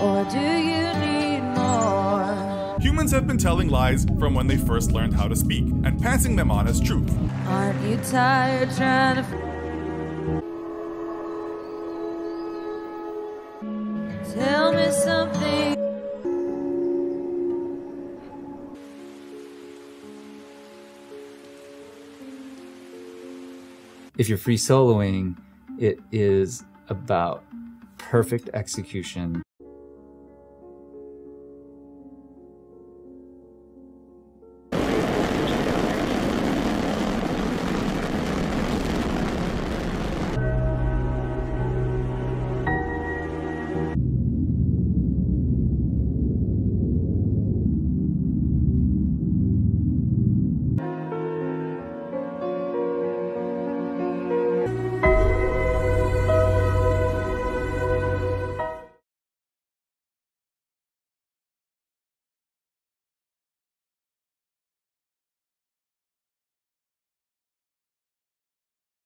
Or do you need more? Humans have been telling lies from when they first learned how to speak and passing them on as truth. Aren't you tired trying to tell me something? If you're free soloing, it is about perfect execution